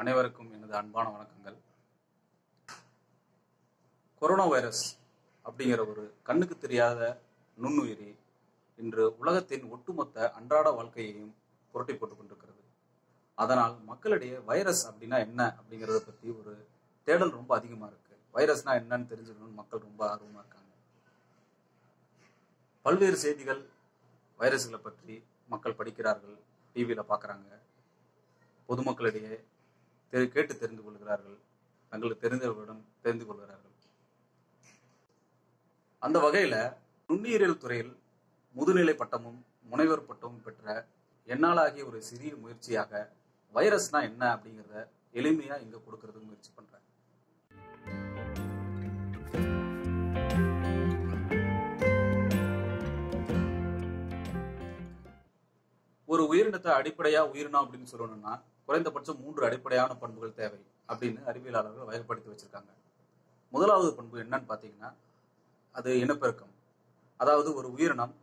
அனைவருக்கும் எனது அன்பான வணக்கங்கள். கொரோனா வைரஸ் அப்படிங்கிற ஒரு கண்ணுக்கு தெரியாத நுண்ணுயிரி இன்று உலகத்தின் ஒட்டுமொத்த அன்றாட வாழ்க்கையையும் புரட்டி போட்டுக் கொண்டிருக்கிறது. அதனால் மக்களிடையே வைரஸ் அப்படின்னா என்ன அப்படிங்கிறத பற்றி ஒரு தேடல் ரொம்ப அதிகமாக இருக்கு. வைரஸ்னா என்னன்னு தெரிஞ்சுக்கணும்னு மக்கள் ரொம்ப ஆர்வமாக இருக்காங்க. பல்வேறு செய்திகள் வைரஸ்களை பற்றி மக்கள் படிக்கிறார்கள் டிவியில் பார்க்குறாங்க. பொதுமக்களிடையே கேட்டு தெரிந்து கொள்கிறார்கள். தங்களுக்கு தெரிந்தவர்களிடம் தெரிந்து கொள்கிறார்கள். அந்த வகையில் நுண்ணுயிரியல் துறையில் முதுநிலை பட்டமும் முனைவர் பட்டமும் பெற்ற என்னாலாகிய ஒரு சிறிய முயற்சியாக வைரஸ்னா என்ன அப்படிங்கிறத எளிமையாக இங்கே கொடுக்கறதுக்கு முயற்சி பண்ணுறேன் ஒரு உயிரினத்தை அடிப்படையா உயிரினம் அப்படின்னு சொல்லணும்னா குறைந்தபட்சம் மூன்று அடிப்படையான பண்புகள் தேவை அப்படின்னு அறிவியலாளர்கள் வகைப்படுத்தி வச்சிருக்காங்க. முதலாவது பண்பு என்னன்னு பார்த்தீங்கன்னா அது இனப்பெருக்கம். அதாவது ஒரு உயிரினம்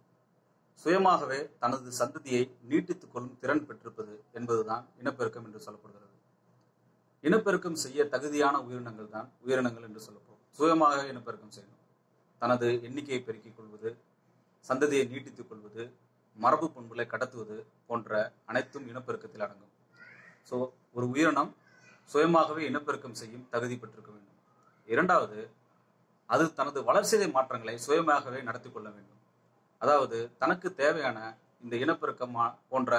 சுயமாகவே தனது சந்ததியை நீட்டித்துக் கொள்ளும் திறன் பெற்றிருப்பது என்பதுதான் இனப்பெருக்கம் என்று சொல்லப்படுகிறது. இனப்பெருக்கம் செய்ய தகுதியான உயிரினங்கள் தான் உயிரினங்கள் என்று சொல்லப்படும். சுயமாக இனப்பெருக்கம் செய்யணும். தனது எண்ணிக்கையை பெருக்கிக் கொள்வது சந்ததியை நீட்டித்துக் கொள்வது மரபு பண்புகளை கடத்துவது போன்ற அனைத்தும் இனப்பெருக்கத்தில் அடங்கும். ஸோ ஒரு உயிரினம் சுயமாகவே இனப்பெருக்கம் செய்யும் தகுதி பெற்றிருக்க வேண்டும். இரண்டாவது அது தனது வளர்ச்சிதை மாற்றங்களை சுயமாகவே நடத்தி கொள்ள வேண்டும். அதாவது தனக்கு தேவையான இந்த இனப்பெருக்கம் போன்ற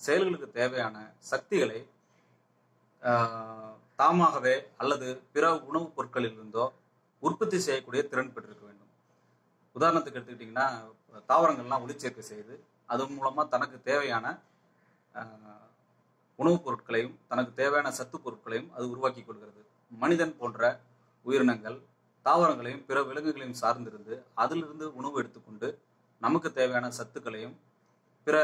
செயல்களுக்கு தேவையான சக்திகளை தாமாகவே அல்லது பிற உணவுப் பொருட்களில் இருந்தோ உற்பத்தி செய்யக்கூடிய திறன் பெற்றிருக்க வேண்டும். உதாரணத்துக்கு எடுத்துக்கிட்டிங்கன்னா தாவரங்கள்லாம் ஒளிச்சேர்க்கை செய்து அதன் மூலமாக தனக்கு தேவையான உணவுப் பொருட்களையும் தனக்கு தேவையான சத்து பொருட்களையும் அது உருவாக்கி கொள்கிறது. மனிதன் போன்ற உயிரினங்கள் தாவரங்களையும் பிற விலங்குகளையும் சார்ந்திருந்து அதிலிருந்து உணவு எடுத்துக்கொண்டு நமக்கு தேவையான சத்துக்களையும் பிற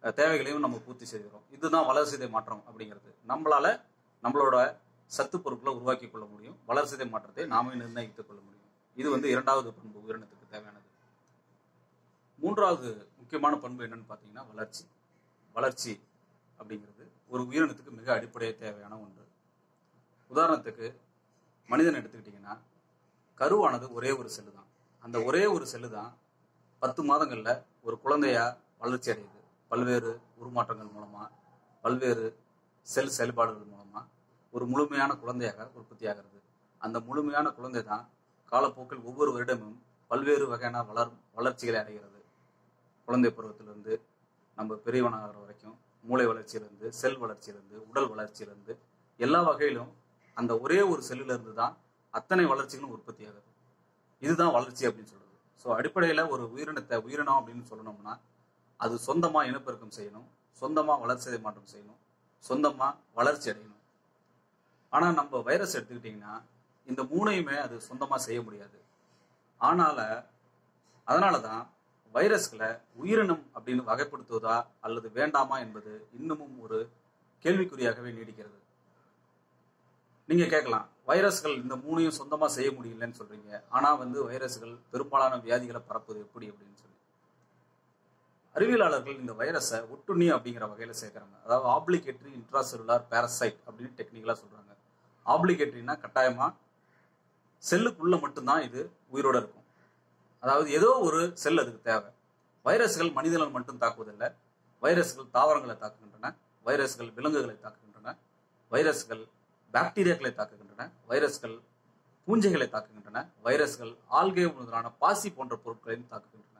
தேவைகளையும் நம்ம பூர்த்தி செய்கிறோம். இதுதான் வளர்சிதை மாற்றம் அப்படிங்கிறது. நம்மளால நம்மளோட சத்து பொருட்களை உருவாக்கி கொள்ள முடியும். வளர்சிதை மாற்றத்தை நாமே நிர்ணயித்துக் கொள்ள முடியும். இது வந்து இரண்டாவது பண்பு உயிரினத்துக்கு தேவையானது. மூன்றாவது முக்கியமான பண்பு என்னன்னு பார்த்தீங்கன்னா வளர்ச்சி. வளர்ச்சி. அப்படிங்கிறது ஒரு உயிரினத்துக்கு மிக அடிப்படையாக தேவையான ஒன்று. உதாரணத்துக்கு மனிதன் எடுத்துக்கிட்டிங்கன்னா கருவானது ஒரே ஒரு செல்லு தான் அந்த ஒரே ஒரு செல்லு தான் பத்து மாதங்களில் ஒரு குழந்தையா வளர்ச்சி அடையுது. பல்வேறு உருமாற்றங்கள் மூலமாக பல்வேறு செல் செயல்பாடுகள் மூலமாக ஒரு முழுமையான குழந்தையாக உற்பத்தி ஆகிறது. அந்த முழுமையான குழந்தை தான் காலப்போக்கில் ஒவ்வொரு வருடமும் பல்வேறு வகையான வளர் வளர்ச்சிகளை அடைகிறது. குழந்தை பருவத்திலிருந்து நம்ம பெரியவனாகிற வரைக்கும் மூளை வளர்ச்சியிலிருந்து செல் வளர்ச்சியிலிருந்து உடல் வளர்ச்சியிலிருந்து எல்லா வகையிலும் அந்த ஒரே ஒரு செல்லிலிருந்து தான் அத்தனை வளர்ச்சிகளும் உற்பத்தி ஆகுது. இதுதான் வளர்ச்சி அப்படின்னு சொல்றது. ஸோ அடிப்படையில் ஒரு உயிரினத்தை உயிரினம் அப்படின்னு சொல்லணும்னா அது சொந்தமாக இனப்பெருக்கம் செய்யணும் சொந்தமாக வளர்ச்சி மாற்றம் செய்யணும் சொந்தமாக வளர்ச்சி அடையணும். ஆனால் நம்ம வைரஸ் எடுத்துக்கிட்டிங்கன்னா இந்த மூணையுமே அது சொந்தமாக செய்ய முடியாது. ஆனால் அதனால தான் வைரஸ்களை உயிரினம் அப்படின்னு வகைப்படுத்துவதா அல்லது வேண்டாமா என்பது இன்னமும் ஒரு கேள்விக்குறியாகவே நீடிக்கிறது. நீங்க கேட்கலாம் வைரஸ்கள் இந்த மூணையும் சொந்தமா செய்ய முடியலன்னு சொல்றீங்க. ஆனா வந்து வைரஸ்கள் பெரும்பாலான வியாதிகளை பரப்புது எப்படி அப்படின்னு சொல்லி. அறிவியலாளர்கள் இந்த வைரஸை ஒட்டுண்ணி அப்படிங்கிற வகையில சேர்க்கிறாங்க. அதாவது ஆப்ளிகேட்டரி இன்ட்ராசெல்லுலார் பேரசைட் அப்படின்னு டெக்னிக்கலா சொல்றாங்க. ஆப்ளிகேட்டரினா கட்டாயமா செல்லுக்குள்ள மட்டும்தான் இது உயிரோட இருக்கும். அதாவது ஏதோ ஒரு செல் அதுக்கு தேவை. வைரஸ்கள் மனிதர்கள் மட்டும் தாக்குவதில்லை. வைரஸ்கள் தாவரங்களை தாக்குகின்றன. வைரஸ்கள் விலங்குகளை தாக்குகின்றன. வைரஸ்கள் பாக்டீரியாக்களை தாக்குகின்றன. வைரஸ்கள் பூஞ்சைகளை தாக்குகின்றன. வைரஸ்கள் ஆல்கே முதலான பாசி போன்ற பொருட்களையும் தாக்குகின்றன.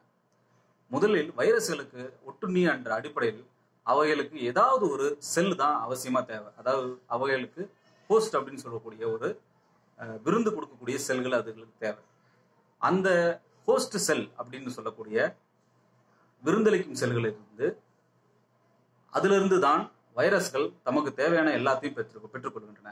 முதலில் வைரஸ்களுக்கு ஒட்டுண்ணி என்ற அடிப்படையில் அவைகளுக்கு ஏதாவது ஒரு செல் தான் அவசியமா தேவை. அதாவது அவைகளுக்கு ஹோஸ்ட் அப்படின்னு சொல்லக்கூடிய ஒரு விருந்து கொடுக்கக்கூடிய செல்கள் அதுகளுக்கு தேவை. அந்த ஹோஸ்ட் செல் அப்படின்னு சொல்லக்கூடிய விருந்தளிக்கும் செல்கள் இருந்து அதிலிருந்து தான் வைரஸ்கள் தமக்கு தேவையான எல்லாத்தையும் பெற்று பெற்றுக்கொள்கின்றன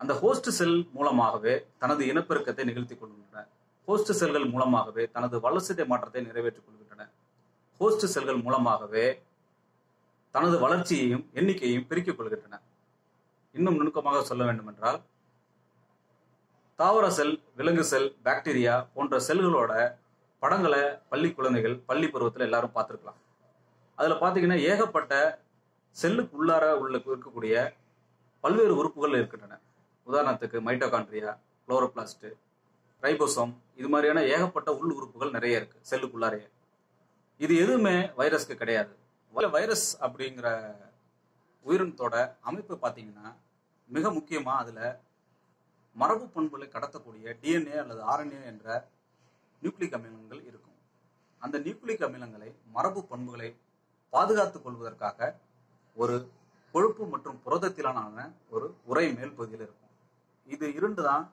அந்த ஹோஸ்ட் செல் மூலமாகவே தனது இனப்பெருக்கத்தை நிகழ்த்தி கொள்கின்றன. ஹோஸ்ட் செல்கள் மூலமாகவே தனது வளர்ச்சிதை மாற்றத்தை நிறைவேற்றிக் கொள்கின்றன. ஹோஸ்ட் செல்கள் மூலமாகவே தனது வளர்ச்சியையும் எண்ணிக்கையையும் பெருக்கிக் கொள்கின்றன. இன்னும் நுணுக்கமாக சொல்ல வேண்டும் என்றால் தாவர செல் விலங்கு செல் பாக்டீரியா போன்ற செல்களோட படங்களை பள்ளி குழந்தைகள் பள்ளி பருவத்தில் எல்லாரும் பார்த்துருக்கலாம். அதில் பார்த்தீங்கன்னா ஏகப்பட்ட செல்லுக்கு உள்ளார உள்ள இருக்கக்கூடிய பல்வேறு உறுப்புகள் இருக்கின்றன. உதாரணத்துக்கு மைட்டோகான்ட்ரியா குளோரோபிளாஸ்ட் ரைபோசோம் இது மாதிரியான ஏகப்பட்ட உள் உறுப்புகள் நிறைய இருக்கு செல்லுக்குள்ளாரையே. இது எதுவுமே வைரஸ்க்கு கிடையாது. வைரஸ் அப்படிங்கிற உயிரினத்தோட அமைப்பு பார்த்தீங்கன்னா மிக முக்கியமாக அதில் மரபு பண்புகளை கடத்தக்கூடிய டிஎன்ஏ அல்லது ஆர்என்ஏ என்ற நியூக்ளிக் அமிலங்கள் இருக்கும். அந்த நியூக்ளிக் அமிலங்களை மரபு பண்புகளை பாதுகாத்துக் கொள்வதற்காக ஒரு கொழுப்பு மற்றும் புரதத்திலான ஒரு உரை மேல் பகுதியில் இருக்கும். இது இரண்டு தான்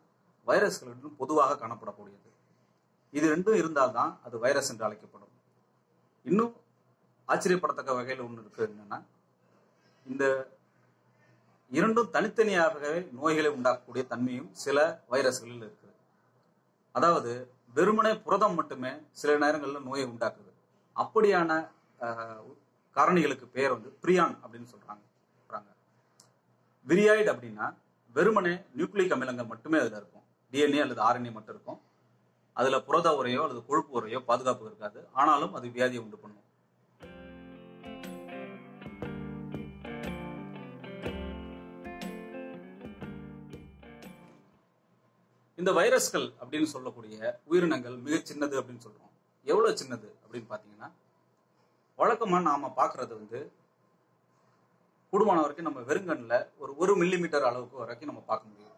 வைரஸ்களிடம் பொதுவாக காணப்படக்கூடியது. இது ரெண்டும் இருந்தால்தான் அது வைரஸ் என்று அழைக்கப்படும். இன்னும் ஆச்சரியப்படத்தக்க வகையில் ஒன்று இருக்கு என்னன்னா இந்த இரண்டும் தனித்தனியாகவே நோய்களை உண்டாக்கக்கூடிய தன்மையும் சில வைரஸ்களில் இருக்குது. அதாவது வெறுமனே புரதம் மட்டுமே சில நேரங்களில் நோயை உண்டாக்குது. அப்படியான காரணிகளுக்கு பெயர் வந்து பிரியான் அப்படின்னு சொல்றாங்க. விரியாய்டு அப்படின்னா வெறுமனே நியூக்ளிக் அமிலங்கள் மட்டுமே அதில் இருக்கும். டிஎன்ஏ அல்லது ஆர்என்ஏ மட்டும் இருக்கும். அதுல புரத உரையோ அல்லது கொழுப்பு உரையோ பாதுகாப்பு இருக்காது. ஆனாலும் அது வியாதியை உண்டு பண்ணும். இந்த வைரஸ்கள் அப்படின்னு சொல்லக்கூடிய உயிரினங்கள் மிக சின்னது அப்படின்னு சொல்றோம். எவ்வளவு சின்னது அப்படின்னு பாத்தீங்கன்னா வழக்கமா நாம பாக்குறது வந்து கூடுமான வரைக்கும் நம்ம வெறுங்கண்ணில் ஒரு ஒரு மில்லிமீட்டர் அளவுக்கு வரைக்கும் நம்ம பார்க்க முடியும்.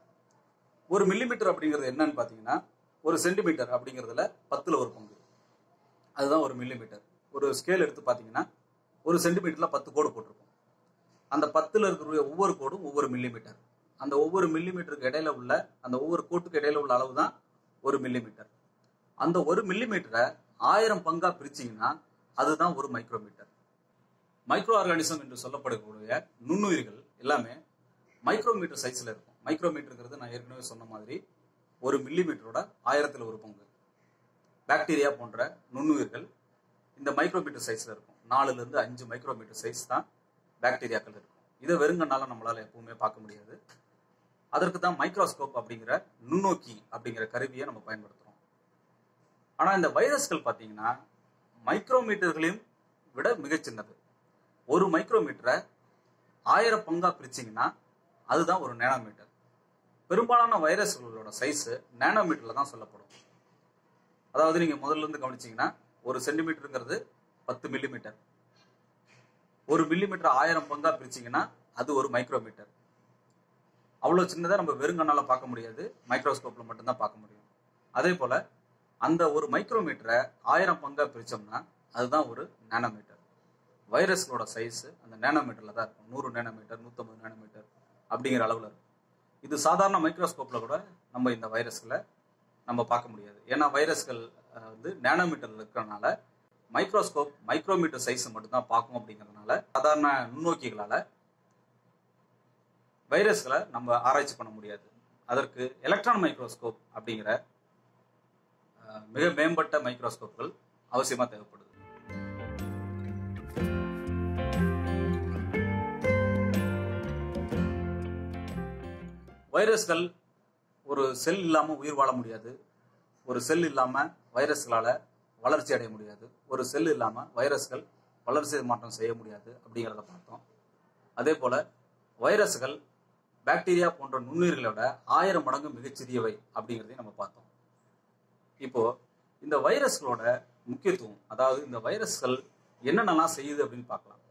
ஒரு மில்லிமீட்டர் அப்படிங்கிறது என்னன்னு பாத்தீங்கன்னா ஒரு சென்டிமீட்டர் அப்படிங்கிறதுல பத்துல ஒரு பங்கு. அதுதான் ஒரு மில்லிமீட்டர் ஒரு ஸ்கேல் எடுத்து பாத்தீங்கன்னா ஒரு சென்டிமீட்டர்ல பத்து கோடு போட்டிருக்கும். அந்த பத்துல இருக்கிற ஒவ்வொரு கோடும் ஒவ்வொரு மில்லிமீட்டர் அந்த ஒவ்வொரு மில்லிமீட்டருக்கு இடையில உள்ள அந்த ஒவ்வொரு கோட்டுக்கு இடையில உள்ள அளவு தான் ஒரு மில்லிமீட்டர் அந்த ஒரு மில்லிமீட்டரை ஆயிரம் பங்கா பிரிச்சிங்கன்னா அதுதான் ஒரு மைக்ரோமீட்டர் மைக்ரோ ஆர்கானிசம் என்று சொல்லப்படக்கூடிய நுண்ணுயிர்கள் எல்லாமே மைக்ரோமீட்டர் சைஸ்ல இருக்கும். மைக்ரோமீட்டருங்கிறது நான் ஏற்கனவே சொன்ன மாதிரி ஒரு மில்லிமீட்டரோட ஆயிரத்துல ஒரு பங்கு. பாக்டீரியா போன்ற நுண்ணுயிர்கள் இந்த மைக்ரோமீட்டர் சைஸ்ல இருக்கும். நாலுல இருந்து அஞ்சு மைக்ரோமீட்டர் சைஸ் தான் பாக்டீரியாக்கள் இருக்கும். இதை வெறுங்கனால நம்மளால எப்பவுமே பார்க்க முடியாது. அதற்கு தான் மைக்ரோஸ்கோப் அப்படிங்கிற நுண்ணோக்கி அப்படிங்கிற கருவியை நம்ம பயன்படுத்துறோம். ஆனா இந்த வைரஸ்கள் பார்த்தீங்கன்னா மைக்ரோமீட்டர்களையும் விட மிகச் சின்னது. ஒரு மைக்ரோமீட்டரை ஆயிரம் பங்கா பிரிச்சீங்கன்னா அதுதான் ஒரு நேனோமீட்டர் பெரும்பாலான வைரஸ்களோட சைஸ் நேனோமீட்டர்ல தான் சொல்லப்படும். அதாவது நீங்க முதல்ல இருந்து கவனிச்சீங்கன்னா ஒரு சென்டிமீட்டருங்கிறது பத்து மில்லிமீட்டர் ஒரு மில்லிமீட்டர் ஆயிரம் பங்கா பிரிச்சிங்கன்னா அது ஒரு மைக்ரோமீட்டர் அவ்வளோ சின்னதாக நம்ம வெறுங்கண்ணால் பார்க்க முடியாது. மைக்ரோஸ்கோப்பில் மட்டும்தான் பார்க்க முடியும். அதே போல் அந்த ஒரு மைக்ரோமீட்டரை ஆயிரம் பங்காக பிரித்தோம்னா அதுதான் ஒரு நேனோமீட்டர் வைரஸ்களோட சைஸு அந்த நேனோமீட்டரில் தான் இருக்கும். நூறு நேனோமீட்டர் நூற்றம்பது நேனோமீட்டர் அப்படிங்கிற அளவில் இருக்கும். இது சாதாரண மைக்ரோஸ்கோப்பில் கூட நம்ம இந்த வைரஸ்களை நம்ம பார்க்க முடியாது. ஏன்னா வைரஸ்கள் வந்து நேனோமீட்டரில் இருக்கிறனால மைக்ரோஸ்கோப் மைக்ரோமீட்டர் சைஸ் மட்டும்தான் பார்க்கும் அப்படிங்கிறதுனால சாதாரண நுண்ணோக்கிகளால் வைரஸ்களை நம்ம ஆராய்ச்சி பண்ண முடியாது. அதற்கு எலக்ட்ரான் மைக்ரோஸ்கோப் அப்படிங்கிற மிக மேம்பட்ட மைக்ரோஸ்கோப்கள் அவசியமா தேவைப்படுது. வைரஸ்கள் ஒரு செல் இல்லாம உயிர் வாழ முடியாது. ஒரு செல் இல்லாம வைரஸ்களால வளர்ச்சி அடைய முடியாது. ஒரு செல் இல்லாம வைரஸ்கள் வளர்ச்சி மாற்றம் செய்ய முடியாது அப்படிங்கிறத பார்த்தோம். அதே போல வைரஸ்கள் பாக்டீரியா போன்ற நுண்ணுயிர்களோட ஆயிரம் மடங்கு மிகச்சிறியவை அப்படிங்கிறதையும் நம்ம பார்த்தோம். இப்போ இந்த வைரஸ்களோட முக்கியத்துவம் அதாவது இந்த வைரஸ்கள் என்னென்னலாம் செய்யுது அப்படின்னு பார்க்கலாம்.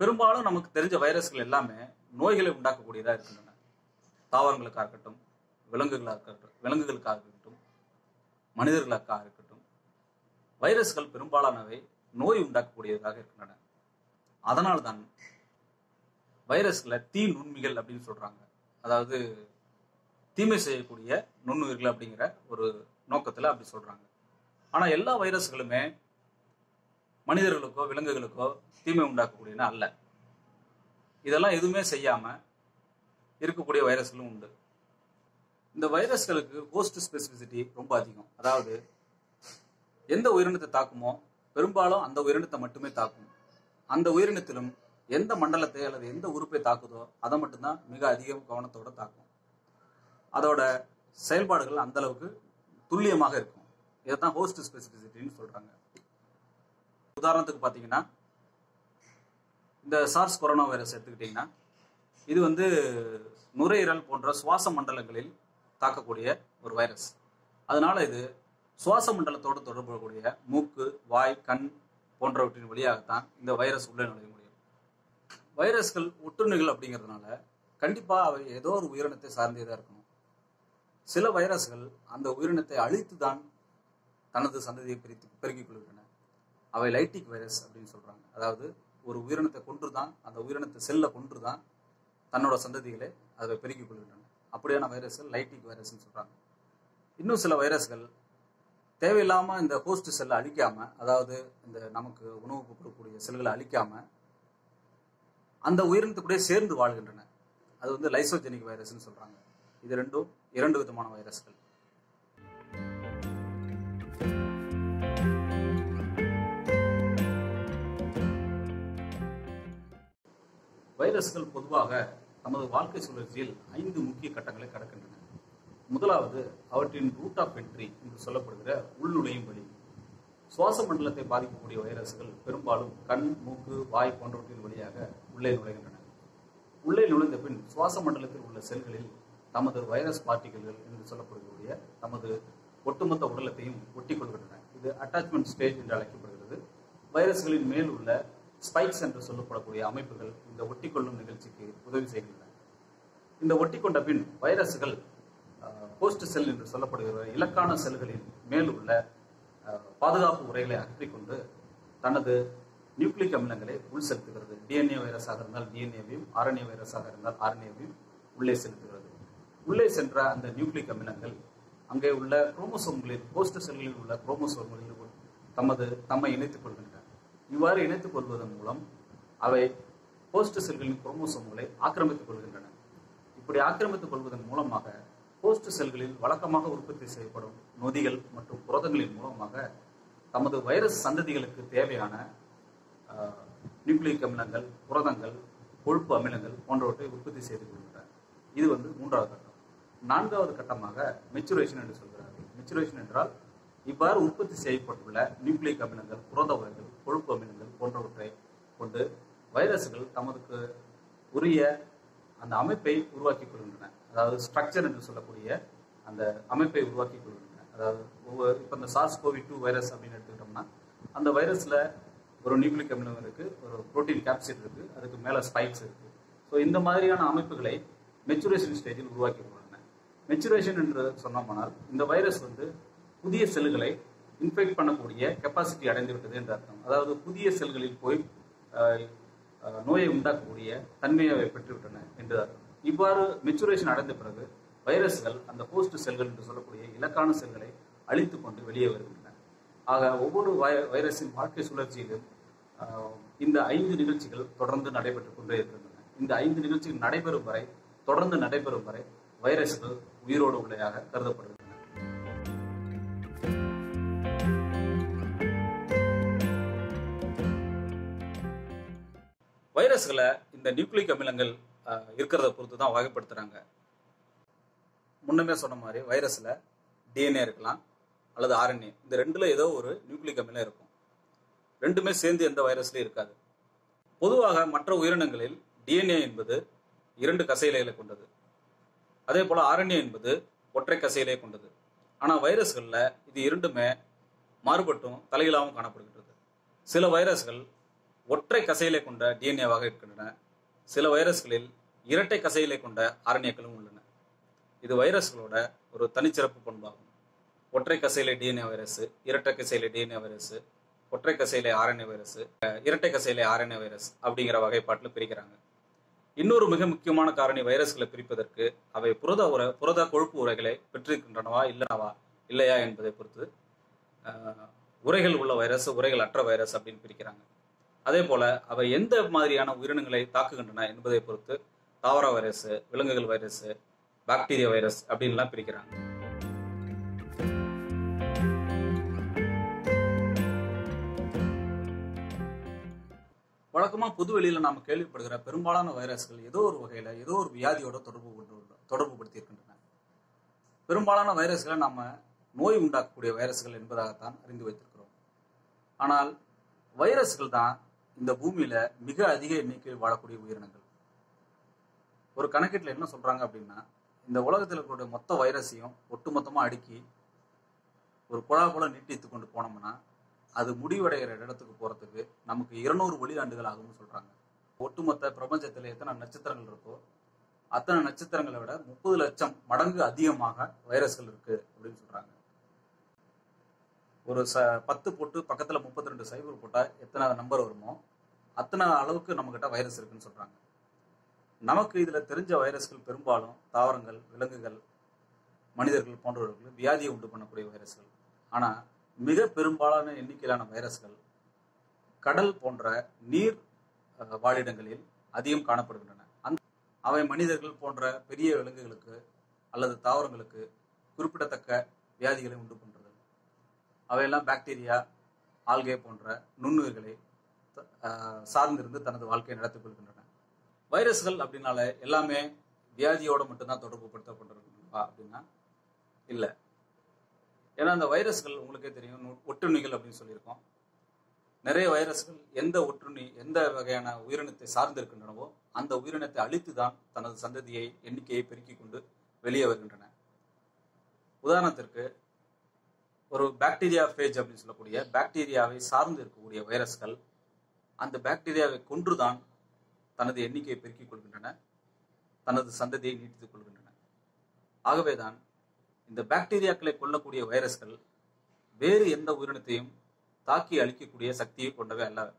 பெரும்பாலும் நமக்கு தெரிஞ்ச வைரஸ்கள் எல்லாமே நோய்களை உண்டாக்கக்கூடியதா இருக்கின்றன. தாவரங்களுக்காக இருக்கட்டும் விலங்குகளாக இருக்கட்டும் விலங்குகளுக்காக இருக்கட்டும் மனிதர்களுக்காக இருக்கட்டும் வைரஸ்கள் பெரும்பாலானவை நோய் உண்டாக்கக்கூடியதாக இருக்கின்றன. அதனால்தான் வைரஸ்களை தீ நுண்மிகள் அப்படின்னு சொல்றாங்க. அதாவது தீமை செய்யக்கூடிய நுண்ணுயிர்கள் அப்படிங்கிற ஒரு நோக்கத்துல அப்படி சொல்றாங்க. ஆனா எல்லா வைரஸ்களுமே மனிதர்களுக்கோ விலங்குகளுக்கோ தீமை உண்டாக்கக்கூடியன அல்ல. இதெல்லாம் எதுவுமே செய்யாம இருக்கக்கூடிய வைரஸ்களும் உண்டு. இந்த வைரஸ்களுக்கு ஹோஸ்ட் ஸ்பெசிபிசிட்டி ரொம்ப அதிகம். அதாவது எந்த உயிரினத்தை தாக்குமோ பெரும்பாலும் அந்த உயிரினத்தை மட்டுமே தாக்கும். அந்த உயிரினத்திலும் எந்த மண்டலத்தை அல்லது எந்த உறுப்பை தாக்குதோ அதை மட்டும்தான் மிக அதிகம் கவனத்தோட தாக்கும். அதோட செயல்பாடுகள் அந்த அளவுக்கு துல்லியமாக இருக்கும். இதைத்தான் ஹோஸ்ட் ஸ்பெசிபிசிட்டின்னு சொல்றாங்க. உதாரணத்துக்கு பார்த்தீங்கன்னா இந்த சார்ஸ் கொரோனா வைரஸ் எடுத்துக்கிட்டிங்கன்னா இது வந்து நுரையீரல் போன்ற சுவாச மண்டலங்களில் தாக்கக்கூடிய ஒரு வைரஸ் அதனால இது சுவாச மண்டலத்தோடு தொடர்புடைய மூக்கு வாய் கண் போன்றவற்றின் வழியாகத்தான் இந்த வைரஸ் உள்ளே நுழையும். வைரஸ்கள் ஒட்டுண்ணிகள் அப்படிங்கிறதுனால கண்டிப்பா அவை ஏதோ ஒரு உயிரினத்தை சார்ந்தே தான் இருக்கணும். சில வைரஸ்கள் அந்த உயிரினத்தை அழித்து தான் தனது சந்ததியை பிரித்து பெருக்கிக் கொள்கின்றன. அவை லைட்டிக் வைரஸ் அப்படின்னு சொல்றாங்க. அதாவது ஒரு உயிரினத்தை கொன்று தான் அந்த உயிரினத்தை செல்ல கொன்று தான் தன்னோட சந்ததிகளை அதை பெருக்கிக் கொள்கின்றன. அப்படியான வைரஸ்கள் லைட்டிக் வைரஸ்ன்னு சொல்றாங்க. இன்னும் சில வைரஸ்கள் தேவையில்லாமல் இந்த ஹோஸ்ட் செல்லை அழிக்காம அதாவது இந்த நமக்கு உணவு கொடுக்கக்கூடிய செல்களை அழிக்காமல் அந்த உயிரினத்துக்கூடயே சேர்ந்து வாழ்கின்றன. அது வந்து லைசோஜெனிக் வைரஸ்னு சொல்றாங்க. இது ரெண்டும் இரண்டு விதமான வைரஸ்கள். வைரஸ்கள் பொதுவாக நமது வாழ்க்கை சுழற்சியில் ஐந்து முக்கிய கட்டங்களை கடக்கின்றன. முதலாவது அவற்றின் ரூட் ஆஃப் என்ட்ரி என்று சொல்லப்படுகிற உள்நுழையும் வழி சுவாச மண்டலத்தை பாதிக்கக்கூடிய வைரஸ்கள் பெரும்பாலும் கண் மூக்கு வாய் போன்றவற்றின் வழியாக உள்ளே நுழைகின்றன. உள்ளே நுழைந்த பின் சுவாச மண்டலத்தில் உள்ள செல்களில் தமது வைரஸ் பார்ட்டிகல்கள் என்று சொல்லப்படக்கூடிய தமது ஒட்டுமொத்த உடலத்தையும் ஒட்டி கொள்கின்றன. இது அட்டாச்மெண்ட் ஸ்டேஜ் என்று அழைக்கப்படுகிறது. வைரஸ்களின் மேல் உள்ள ஸ்பைக்ஸ் என்று சொல்லப்படக்கூடிய அமைப்புகள் இந்த ஒட்டிக்கொள்ளும் நிகழ்ச்சிக்கு உதவி செய்கின்றன. இந்த ஒட்டிக்கொண்ட பின் வைரஸ்கள் போஸ்ட் செல் என்று சொல்லப்படுகிற இலக்கான செல்களின் மேல் உள்ள பாதுகாப்பு உரைகளை அகற்றிக்கொண்டு தனது நியூக்ளிக் அமிலங்களை உள் செலுத்துகிறது டிஎன்ஏ வைரஸாக இருந்தால் டிஎன்ஏவையும் ஆர்என்ஏ வைரஸாக இருந்தால் ஆர்என்ஏவையும் உள்ளே செலுத்துகிறது. உள்ளே சென்ற அந்த நியூக்ளிக் அமிலங்கள் அங்கே உள்ள குரோமோசோம்களில் போஸ்ட் செல்களில் உள்ள குரோமோசோம்களில் தமது தம்மை இணைத்துக் கொள்கின்றன. இவ்வாறு இணைத்துக் கொள்வதன் மூலம் அவை போஸ்ட் செல்களின் குரோமோசோம்களை ஆக்கிரமித்துக் கொள்கின்றன. இப்படி ஆக்கிரமித்துக் கொள்வதன் மூலமாக ஹோஸ்ட் செல்களில் வழக்கமாக உற்பத்தி செய்யப்படும் நொதிகள் மற்றும் புரதங்களின் மூலமாக தமது வைரஸ் சந்ததிகளுக்கு தேவையான நியூக்ளிக் அமிலங்கள் புரதங்கள் கொழுப்பு அமிலங்கள் போன்றவற்றை உற்பத்தி செய்து கொள்கின்றன இது வந்து மூன்றாவது கட்டம். நான்காவது கட்டமாக மெச்சுரேஷன் என்று சொல்கிறார்கள். மெச்சுரேஷன் என்றால் இவ்வாறு உற்பத்தி செய்யப்பட்டுள்ள நியூக்ளிக் அமிலங்கள் புரத வகைகள் கொழுப்பு அமிலங்கள் போன்றவற்றை கொண்டு வைரஸ்கள் தமதுக்கு உரிய அந்த அமைப்பை உருவாக்கிக் கொள்கின்றன. அதாவது ஸ்ட்ரக்சர் என்று சொல்லக்கூடிய அந்த அமைப்பை உருவாக்கிக் கொள்கின்றன அதாவது ஒவ்வொரு இப்போ இந்த சார்ஸ் கோவி டூ வைரஸ் அப்படின்னு எடுத்துக்கிட்டோம்னா அந்த வைரஸில் ஒரு நியூக்ளிக் அமிலம் இருக்குது ஒரு ப்ரோட்டீன் கேப்சிட் இருக்குது அதுக்கு மேலே ஸ்பைக்ஸ் இருக்குது ஸோ இந்த மாதிரியான அமைப்புகளை மெச்சுரேஷன் ஸ்டேஜில் உருவாக்கி கொள்கின்றன மெச்சுரேஷன் என்று சொன்னோமானால் இந்த வைரஸ் வந்து புதிய செல்களை இன்ஃபெக்ட் பண்ணக்கூடிய கெப்பாசிட்டி அடைந்து விட்டது என்று அர்த்தம். அதாவது புதிய செல்களில் போய் நோயை உண்டாக்கக்கூடிய தன்மையை பெற்றுவிட்டன என்று அர்த்தம். இவ்வாறு மெச்சுரேஷன் அடைந்த பிறகு வைரஸ்கள் அந்த ஹோஸ்ட் செல்கள் என்று சொல்லக்கூடிய இலக்கான செல்களை அழித்து கொண்டு வெளியே வருகின்றன. ஆக ஒவ்வொரு வை- வைரஸின் வாழ்க்கை சுழற்சியிலும் இந்த ஐந்து நிகழ்ச்சிகள் தொடர்ந்து நடைபெற்றுக் கொண்டே இருக்கின்றன. இந்த ஐந்து நிகழ்ச்சிகள் நடைபெறும் வரை தொடர்ந்து நடைபெறும் வரை வைரஸ்கள் உயிரோடு உள்ளதாக கருதப்படுகின்றன. வைரஸ்களை இந்த நியூக்ளிக் அமிலங்கள் இருக்கிறத பொறுத்து தான் வகைப்படுத்துகிறாங்க முன்னமே சொன்ன மாதிரி வைரஸில் டிஎன்ஏ இருக்கலாம் அல்லது ஆர்என்ஏ இந்த ரெண்டில் ஏதோ ஒரு நியூக்ளிக் அமிலம் இருக்கும். ரெண்டுமே சேர்ந்து எந்த வைரஸ்லையும் இருக்காது. பொதுவாக மற்ற உயிரினங்களில் டிஎன்ஏ என்பது இரண்டு கசையிலைகளை கொண்டது. அதே போல் ஆர்என்ஏ என்பது ஒற்றை கசையிலே கொண்டது. ஆனால் வைரஸ்களில் இது இரண்டுமே மாறுபட்டும் தலையிலாவும் காணப்படுகின்றது. சில வைரஸ்கள் ஒற்றை கசையிலே கொண்ட டிஎன்ஏவாக இருக்கின்றன. சில வைரஸ்களில் இரட்டை கசையிலே கொண்ட ஆரண்யக்களும் உள்ளன. இது வைரஸ்களோட ஒரு தனிச்சிறப்பு பண்பாகும். ஒற்றை கசையிலே டிஎன்ஏ வைரஸ் இரட்டை கசையிலே டிஎன்ஏ வைரஸ் ஒற்றை கசையிலே ஆரண்ய வைரஸ் இரட்டை கசையிலே ஆரண்ய வைரஸ் அப்படிங்கிற வகைப்பாட்டில் பிரிக்கிறாங்க. இன்னொரு மிக முக்கியமான காரணி வைரஸ்களை பிரிப்பதற்கு அவை புரத உரை புரத கொழுப்பு உரைகளை பெற்றிருக்கின்றனவா இல்லைனவா இல்லையா என்பதை பொறுத்து உரைகள் உள்ள வைரஸ் உரைகள் அற்ற வைரஸ் அப்படின்னு பிரிக்கிறாங்க. அதே போல அவை எந்த மாதிரியான உயிரினங்களை தாக்குகின்றன என்பதை பொறுத்து தாவர வைரஸ் விலங்குகள் வைரஸ் பாக்டீரியா வைரஸ் அப்படின்லாம் பிரிக்கிறாங்க. வழக்கமா புதுவெளியில நாம கேள்விப்படுகிற பெரும்பாலான வைரஸ்கள் ஏதோ ஒரு வகையில ஏதோ ஒரு வியாதியோட தொடர்பு கொண்டு தொடர்பு படுத்தி இருக்கின்றன பெரும்பாலான வைரஸ்களை நாம நோய் உண்டாக்கக்கூடிய வைரஸ்கள் என்பதாகத்தான் அறிந்து வைத்திருக்கிறோம். ஆனால் வைரஸ்கள் தான் இந்த பூமியில மிக அதிக எண்ணிக்கையில் வாழக்கூடிய உயிரினங்கள். ஒரு கணக்கீட்டில் என்ன சொல்றாங்க அப்படின்னா இந்த உலகத்தில் இருக்கக்கூடிய மொத்த வைரஸையும் ஒட்டுமொத்தமா அடுக்கி ஒரு குழா போல நீட்டித்து கொண்டு போனோம்னா அது முடிவடைகிற இடத்துக்கு போறதுக்கு நமக்கு இருநூறு ஒளியாண்டுகள் ஆகும்னு சொல்றாங்க. ஒட்டுமொத்த பிரபஞ்சத்தில் எத்தனை நட்சத்திரங்கள் இருக்கோ அத்தனை நட்சத்திரங்களை விட முப்பது லட்சம் மடங்கு அதிகமாக வைரஸ்கள் இருக்கு அப்படின்னு சொல்றாங்க. ஒரு ச பத்து போட்டு பக்கத்துல முப்பத்தி ரெண்டு சைபர் போட்டால் எத்தனை நம்பர் வருமோ அத்தனை அளவுக்கு நம்மகிட்ட வைரஸ் இருக்குன்னு சொல்றாங்க. நமக்கு இதுல தெரிஞ்ச வைரஸ்கள் பெரும்பாலும் தாவரங்கள் விலங்குகள் மனிதர்கள் போன்றவர்களுக்கு வியாதியை உண்டு பண்ணக்கூடிய வைரஸ்கள் ஆனா மிக பெரும்பாலான எண்ணிக்கையிலான வைரஸ்கள் கடல் போன்ற நீர் வாழிடங்களில் அதிகம் காணப்படுகின்றன. அந் அவை மனிதர்கள் போன்ற பெரிய விலங்குகளுக்கு அல்லது தாவரங்களுக்கு குறிப்பிடத்தக்க வியாதிகளை உண்டு பண்ணுறது அவையெல்லாம் பாக்டீரியா ஆல்கே போன்ற நுண்ணுயிர்களை சார்ந்திருந்து தனது வாழ்க்கையை நடத்திக் கொள்கின்றன. வைரஸ்கள் அப்படின்னால எல்லாமே வியாதியோடு மட்டும்தான் தொடர்பு படுத்தப்பட்டிருக்கா அப்படின்னா இல்லை. ஏன்னா அந்த வைரஸ்கள் உங்களுக்கே தெரியும் ஒற்றுணிகள் ஒட்டுண்ணிகள் அப்படின்னு சொல்லியிருக்கோம். நிறைய வைரஸ்கள் எந்த ஒற்றுணி எந்த வகையான உயிரினத்தை சார்ந்திருக்கின்றனவோ அந்த உயிரினத்தை அழித்து தான் தனது சந்ததியை எண்ணிக்கையை பெருக்கிக் கொண்டு வெளியே வருகின்றன. உதாரணத்திற்கு ஒரு பாக்டீரியா ஃபேஜ் அப்படின்னு சொல்லக்கூடிய பாக்டீரியாவை சார்ந்து இருக்கக்கூடிய வைரஸ்கள் அந்த பாக்டீரியாவை கொன்றுதான் தனது எண்ணிக்கையை பெருக்கிக் கொள்கின்றன தனது சந்ததியை நீட்டித்துக் கொள்கின்றன. ஆகவேதான் இந்த பாக்டீரியாக்களை கொல்லக்கூடிய வைரஸ்கள் வேறு எந்த உயிரினத்தையும் தாக்கி அழிக்கக்கூடிய சக்தியை கொண்டவை அல்ல.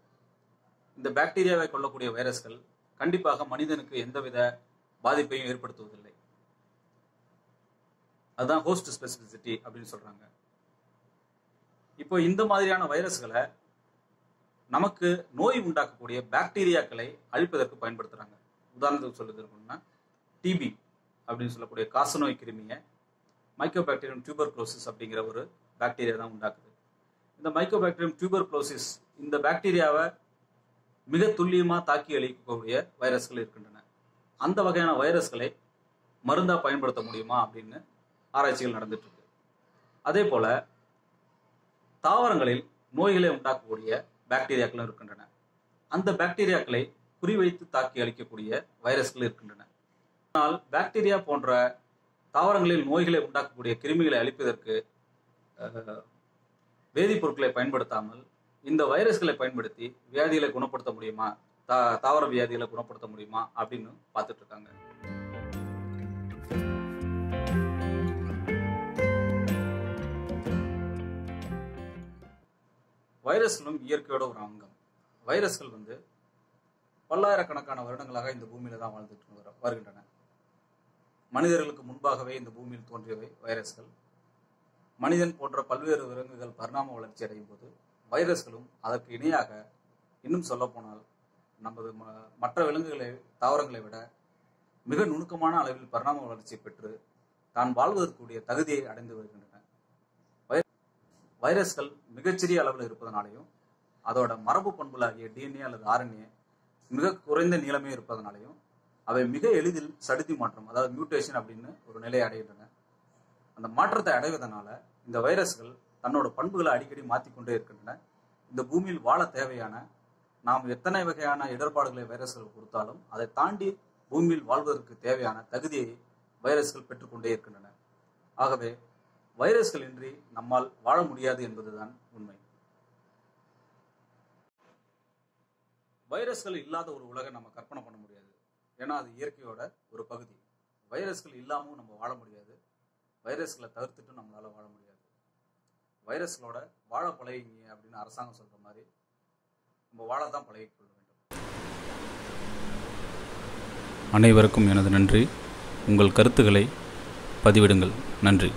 இந்த பாக்டீரியாவை கொல்லக்கூடிய வைரஸ்கள் கண்டிப்பாக மனிதனுக்கு எந்தவித பாதிப்பையும் ஏற்படுத்துவதில்லை. அதுதான் ஹோஸ்ட் ஸ்பெசிபிசிட்டி அப்படின்னு சொல்றாங்க. இப்போ இந்த மாதிரியான வைரஸ்களை நமக்கு நோய் உண்டாக்கக்கூடிய பாக்டீரியாக்களை அழிப்பதற்கு பயன்படுத்துறாங்க. உதாரணத்துக்கு சொல்லுறதுன்னா டிபி அப்படின்னு சொல்லக்கூடிய காசநோய் கிருமியை மைக்கோபேக்டீரியம் டியூபர் குளோசிஸ் அப்படிங்கிற ஒரு பாக்டீரியா தான் உண்டாக்குது. இந்த மைக்கோபேக்டீரியம் டியூபர் குளோசிஸ் இந்த பாக்டீரியாவை மிக துல்லியமாக தாக்கி அழிக்கக்கூடிய வைரஸ்கள் இருக்கின்றன. அந்த வகையான வைரஸ்களை மருந்தாக பயன்படுத்த முடியுமா அப்படின்னு ஆராய்ச்சிகள் நடந்துட்டு இருக்கு. அதே போல தாவரங்களில் நோய்களை உண்டாக்கக்கூடிய பாக்டீரியாக்களும் இருக்கின்றன. அந்த பாக்டீரியாக்களை குறிவைத்து தாக்கி அழிக்கக்கூடிய வைரஸ்கள் இருக்கின்றன. ஆனால் பாக்டீரியா போன்ற தாவரங்களில் நோய்களை உண்டாக்கக்கூடிய கிருமிகளை அழிப்பதற்கு வேதிப்பொருட்களை பயன்படுத்தாமல் இந்த வைரஸ்களை பயன்படுத்தி வியாதிகளை குணப்படுத்த முடியுமா? தா தாவர வியாதிகளை குணப்படுத்த முடியுமா? அப்படின்னு பார்த்துட்டு இருக்காங்க. வைரஸ்களும் இயற்கையோட ஒரு அங்கம். வைரஸ்கள் வந்து பல்லாயிரக்கணக்கான வருடங்களாக இந்த பூமியில தான் வாழ்ந்துட்டு வருகின்றன. மனிதர்களுக்கு முன்பாகவே இந்த பூமியில் தோன்றியவை வைரஸ்கள். மனிதன் போன்ற பல்வேறு விலங்குகள் பரிணாம வளர்ச்சி அடையும் போது வைரஸ்களும் அதற்கு இணையாக இன்னும் சொல்லப்போனால் நமது ம- மற்ற விலங்குகளை தாவரங்களை விட மிக நுணுக்கமான அளவில் பரிணாம வளர்ச்சி பெற்று தான் வாழ்வதற்குரிய தகுதியை அடைந்து வருகின்றன. வைரஸ்கள் மிகச்சிறிய அளவில் இருப்பதனாலையும் அதோட மரபு பண்புகளாகிய டிஎன்ஏ அல்லது ஆர்என்ஏ மிக குறைந்த நீளமே இருப்பதனாலையும் அவை மிக எளிதில் சடுதி மாற்றம் அதாவது மியூட்டேஷன் அப்படின்னு ஒரு நிலையை அடைகின்றன. அந்த மாற்றத்தை அடைவதனால இந்த வைரஸ்கள் தன்னோட பண்புகளை அடிக்கடி மாற்றிக்கொண்டே இருக்கின்றன. இந்த பூமியில் வாழ தேவையான நாம் எத்தனை வகையான இடர்பாடுகளை வைரஸ்கள் கொடுத்தாலும் அதை தாண்டி பூமியில் வாழ்வதற்கு தேவையான தகுதியை வைரஸ்கள் பெற்றுக்கொண்டே இருக்கின்றன. ஆகவே வைரஸ்கள் இன்றி நம்மால் வாழ முடியாது என்பதுதான் உண்மை. வைரஸ்கள் இல்லாத ஒரு உலகை நம்ம கற்பனை பண்ண முடியாது. ஏன்னா அது இயற்கையோட ஒரு பகுதி. வைரஸ்கள் இல்லாமல் நம்ம வாழ முடியாது. வைரஸ்களை தவிர்த்துட்டு நம்மளால வாழ முடியாது. வைரஸ்களோட வாழ பழகிங்க அப்படின்னு அரசாங்கம் சொல்ற மாதிரி நம்ம வாழ தான் பழகி கொள்ள வேண்டும். அனைவருக்கும் எனது நன்றி. உங்கள் கருத்துக்களை பதிவிடுங்கள். நன்றி.